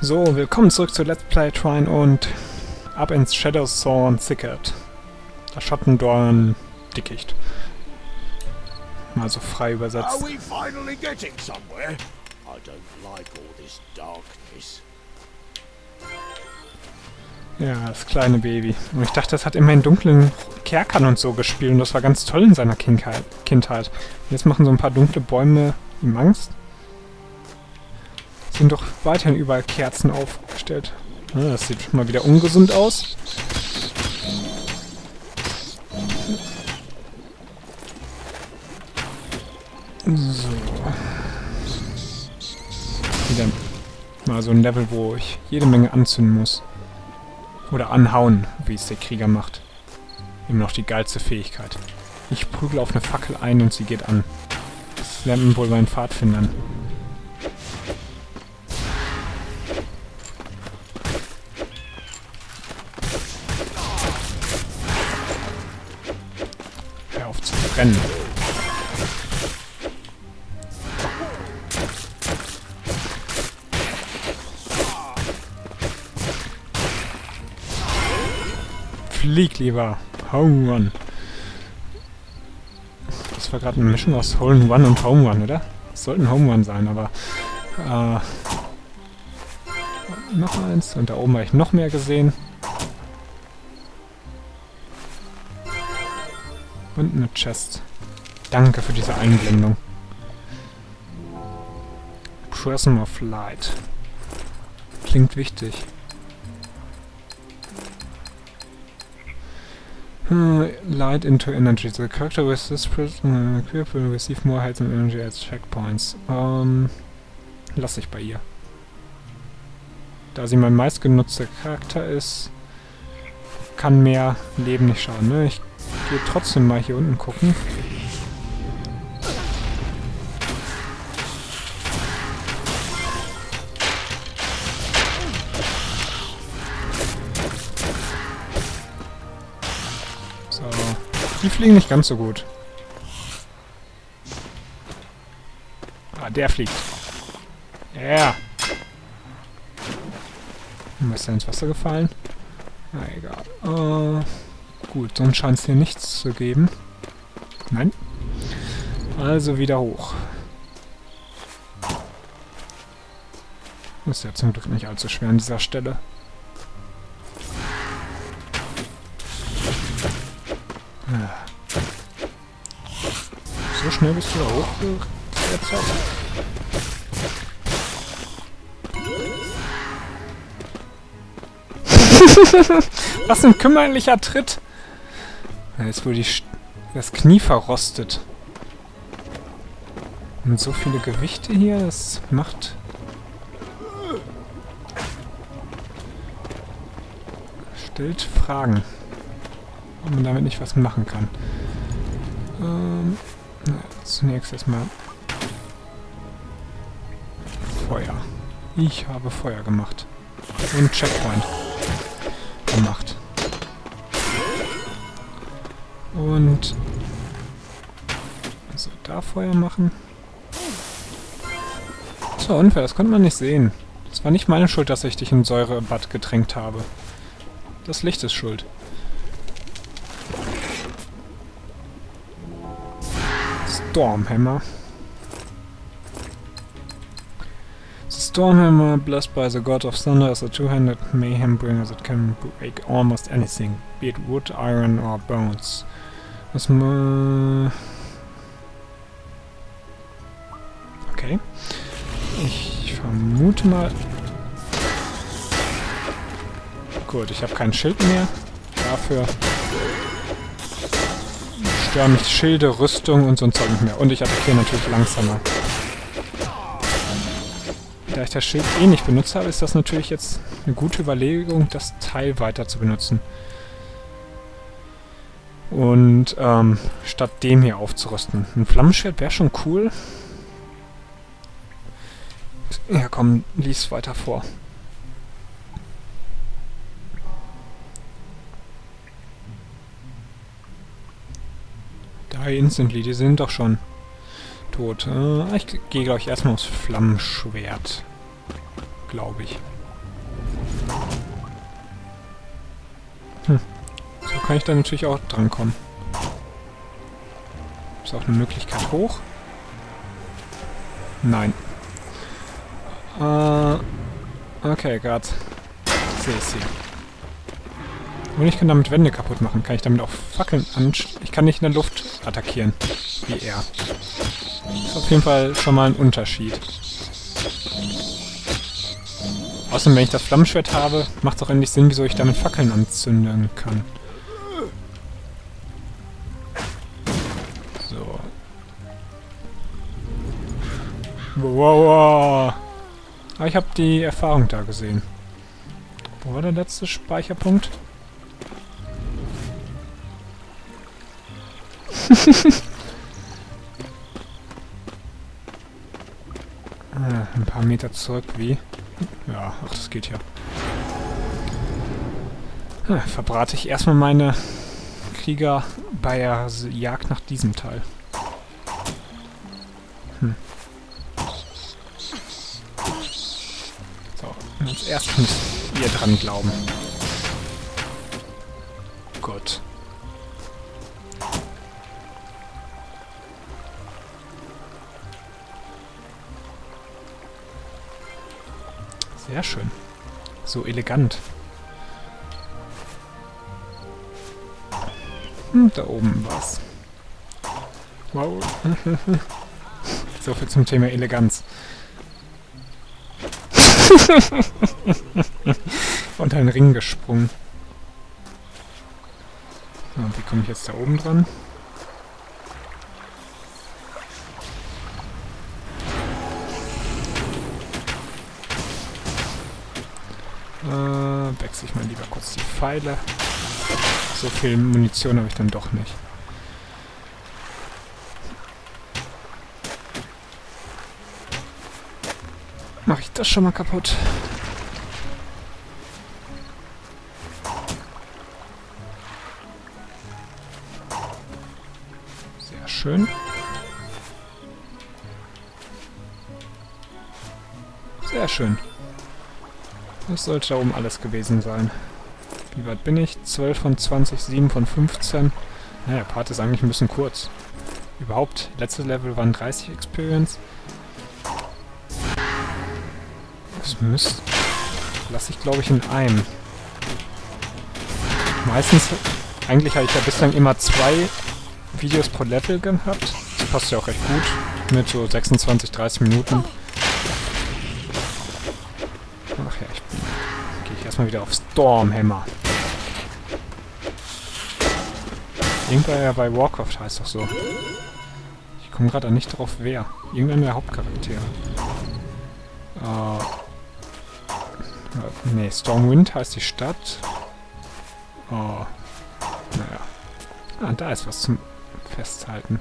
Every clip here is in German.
So, willkommen zurück zu Let's Play Trine und ab ins Shadowthorn Thicket. Das Schattendorn Dickicht. Mal so frei übersetzt. Are we finally getting somewhere? I don't like all this darkness. Ja, das kleine Baby. Und ich dachte, das hat immer in dunklen Kerkern und so gespielt und das war ganz toll in seiner Kindheit. Kindheit. Und jetzt machen so ein paar dunkle Bäume ihm Angst. Sind doch weiterhin überall Kerzen aufgestellt. Ja, das sieht mal wieder ungesund aus. So. Wieder mal so ein Level, wo ich jede Menge anzünden muss. Oder anhauen, wie es der Krieger macht. Immer noch die geilste Fähigkeit. Ich prügel auf eine Fackel ein und sie geht an. Das lernt wohl bei den Pfadfindern. Brennen. Flieg lieber. Home Run. Das war gerade eine Mischung aus Hole One und Home Run, oder? Das sollte ein Home Run sein, aber... Äh, noch eins. Und da oben habe ich noch mehr gesehen. Und eine Chest. Danke für diese Einblendung. Prism of Light. Klingt wichtig. Uh, light into energy. The character with this prism uh, equipped will receive more health and energy as checkpoints. Ähm, lass ich bei ihr. Da sie mein meistgenutzter Charakter ist, kann mehr Leben nicht schauen. Ne? Ich gehe trotzdem mal hier unten gucken. So. Die fliegen nicht ganz so gut. Ah, der fliegt. Ja. Yeah. Was ist denn ins Wasser gefallen? Na egal. Äh, gut, sonst scheint es hier nichts zu geben. Nein. Also wieder hoch. Ist ja zum Glück nicht allzu schwer an dieser Stelle. So schnell bist du da hochgeklettert? Was ein kümmerlicher Tritt! Jetzt wurde das Knie verrostet. Und so viele Gewichte hier, das macht... Stellt Fragen. Ob man damit nicht was machen kann. Ähm, na, zunächst erstmal Feuer. Ich habe Feuer gemacht. Und Checkpoint gemacht. Und so, da Feuer machen. So, unfair, das konnte man nicht sehen. Es war nicht meine Schuld, dass ich dich in Säurebad getränkt habe. Das Licht ist schuld. Stormhammer. The Stormhammer, blessed by the god of thunder, is a two-handed mayhem bringer that can break almost anything, be it wood, iron or bones. Das Okay. Ich vermute mal... Gut, ich habe kein Schild mehr. Dafür stören mich Schilde, Rüstung und so ein Zeug nicht mehr. Und ich attackiere natürlich langsamer. Da ich das Schild eh nicht benutzt habe, ist das natürlich jetzt eine gute Überlegung, das Teil weiter zu benutzen. Und ähm, statt dem hier aufzurüsten. Ein Flammenschwert wäre schon cool. Ja komm, lies weiter vor. Die instantly, die sind doch schon tot. Äh, ich gehe, glaube ich, erstmal aufs Flammenschwert. Glaube ich. So kann ich da natürlich auch drankommen. Ist auch eine Möglichkeit hoch? Nein. Äh, okay, gerade sehe ich sie. Und ich kann damit Wände kaputt machen. Kann ich damit auch Fackeln ansch... Ich kann nicht in der Luft attackieren, wie er. Ist auf jeden Fall schon mal ein Unterschied. Außerdem, wenn ich das Flammenschwert habe, macht es auch endlich Sinn, wieso ich damit Fackeln anzünden kann. Wow, wow. Aber ich habe die Erfahrung da gesehen. Wo war der letzte Speicherpunkt? ah, ein paar Meter zurück, wie? Ja, ach, das geht ja. Ah, verbrate ich erstmal meine Krieger bei der Jagd nach diesem Teil. Als müsst ihr dran glauben. Gut. Sehr schön. So elegant. Hm, da oben was. Wow. so viel zum Thema Eleganz. Und ein Ring gesprungen. So, wie komme ich jetzt da oben dran? Äh, wechsle ich mal lieber kurz die Pfeile. So viel Munition habe ich dann doch nicht. Mache ich das schon mal kaputt? Sehr schön. Sehr schön. Das sollte da oben alles gewesen sein. Wie weit bin ich? 12 von 20, 7 von 15. Naja, der Part ist eigentlich ein bisschen kurz. Überhaupt, letztes Level waren 30 Experience. Müsste... Lasse ich, glaube ich, in einem. Meistens... Eigentlich habe ich ja bislang immer zwei Videos pro Level gehabt. Das passt ja auch recht gut. Mit so 26, 30 Minuten. Ach ja, ich gehe ich erstmal wieder auf Stormhammer. Irgendwer ja bei Warcraft heißt doch so. Ich komme gerade nicht drauf, wer. Irgendeiner der Hauptcharaktere. Äh, nee, Stormwind heißt die Stadt. Oh. Naja. Ah, da ist was zum Festhalten.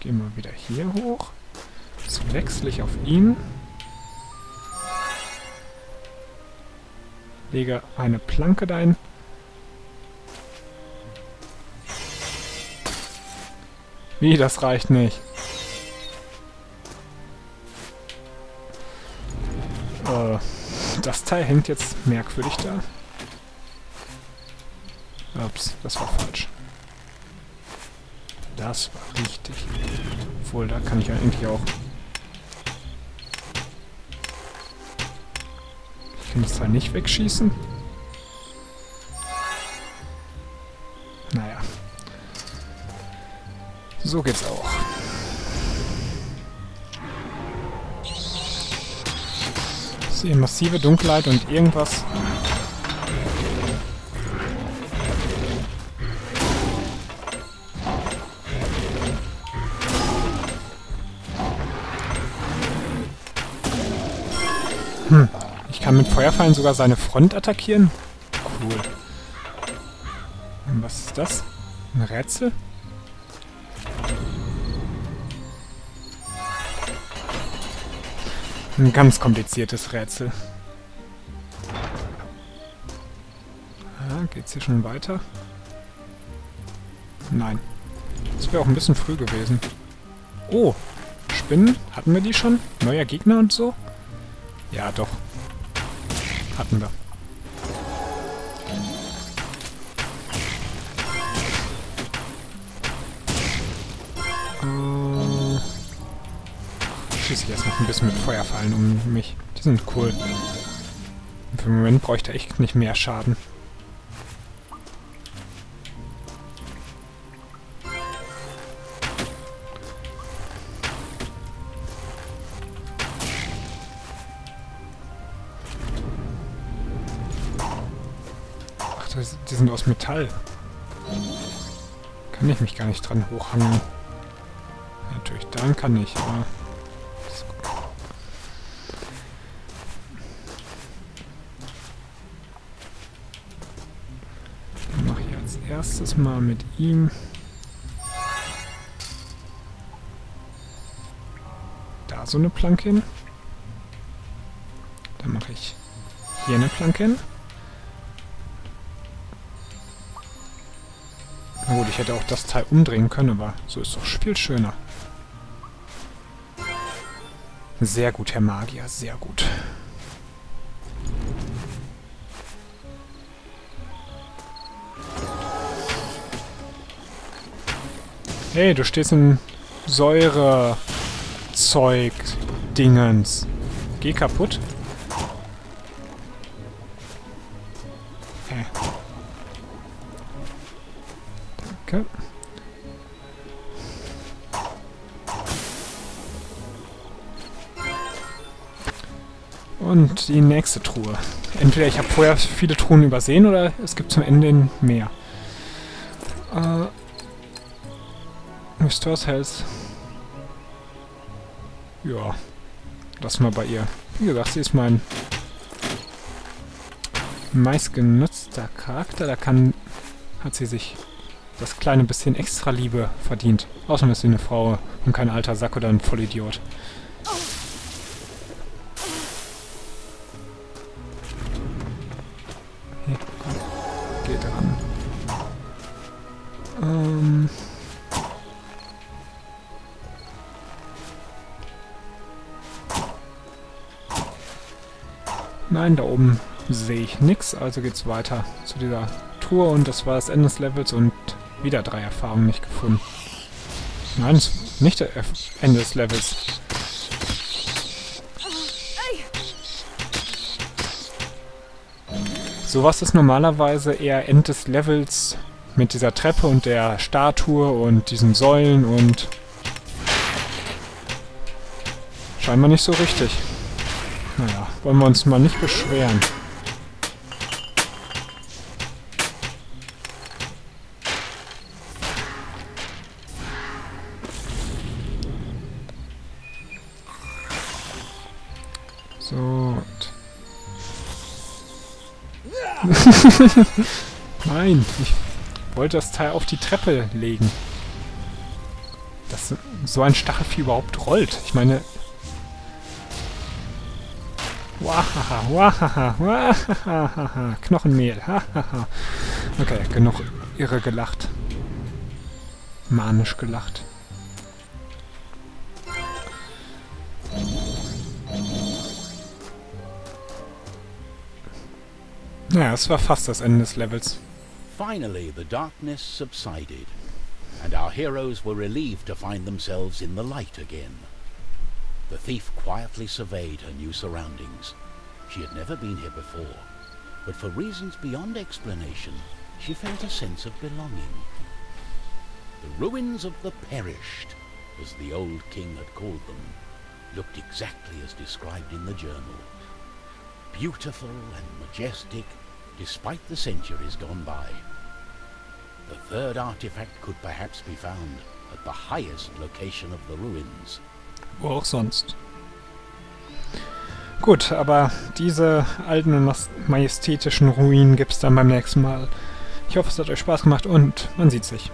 Gehen wir wieder hier hoch. Jetzt wechsle ich auf ihn. Lege eine Planke dahin. Wie, das reicht nicht. Äh, das Teil hängt jetzt merkwürdig da. Ups, das war falsch. Das war richtig. Obwohl, da kann ich ja eigentlich auch... Ich kann das Teil nicht wegschießen. Naja. So geht's auch. Ich sehe massive Dunkelheit und irgendwas Hm. Ich kann mit Feuerfallen sogar seine Front attackieren? Cool. Und was ist das? Ein Rätsel? Ein ganz kompliziertes Rätsel. Ah, geht's hier schon weiter? Nein. Das wäre auch ein bisschen früh gewesen. Oh, Spinnen? Hatten wir die schon? Neuer Gegner und so? Ja, doch. Hatten wir. Schieße ich erst noch ein bisschen mit Feuerfallen um mich. Die sind cool. Und für den Moment bräuchte ich echt nicht mehr Schaden. Ach, das, die sind aus Metall. Kann ich mich gar nicht dran hochhangeln. Natürlich, daran kann ich, aber... Dann mache als erstes mal mit ihm... Da so eine Planke hin. Dann mache ich hier eine Planke hin. Na gut, ich hätte auch das Teil umdrehen können, aber so ist doch viel schöner. Sehr gut, Herr Magier, sehr gut. Hey, du stehst in Säurezeug-Dingens. Geh kaputt. Hä? Danke. Und die nächste Truhe. Entweder ich habe vorher viele Truhen übersehen oder es gibt zum Ende mehr. Restores Health. Ja. Lass mal bei ihr. Wie gesagt, sie ist mein meistgenutzter Charakter. Da kann hat sie sich das kleine bisschen extra Liebe verdient. Außerdem ist sie eine Frau und kein alter Sack oder ein Vollidiot. Hier, komm. Geh dran. Ähm... Nein, da oben sehe ich nichts, also geht's weiter zu dieser Tour und das war das Ende des Levels und wieder drei Erfahrungen nicht gefunden. Nein, das ist nicht das Ende des Levels. Sowas ist normalerweise eher Ende des Levels mit dieser Treppe und der Statue und diesen Säulen und scheinbar nicht so richtig. Naja, wollen wir uns mal nicht beschweren. So. Nein, ich wollte das Teil auf die Treppe legen. Dass so ein Stachelvieh überhaupt rollt. Ich meine... Wahaha, wahaha, wahaha, Knochenmehl, hahaha. Okay, genug irre gelacht. Manisch gelacht. Ja, es war fast das Ende des Levels. Finally, the darkness subsided, and our heroes were relieved to find themselves in the light again. The thief quietly surveyed her new surroundings. She had never been here before, but for reasons beyond explanation, she felt a sense of belonging. The ruins of the perished, as the old king had called them, looked exactly as described in the journal. Beautiful and majestic, despite the centuries gone by. The third artifact could perhaps be found at the highest location of the ruins. Wo auch sonst. Gut, aber diese alten und majestätischen Ruinen gibt es dann beim nächsten Mal. Ich hoffe, es hat euch Spaß gemacht und man sieht sich.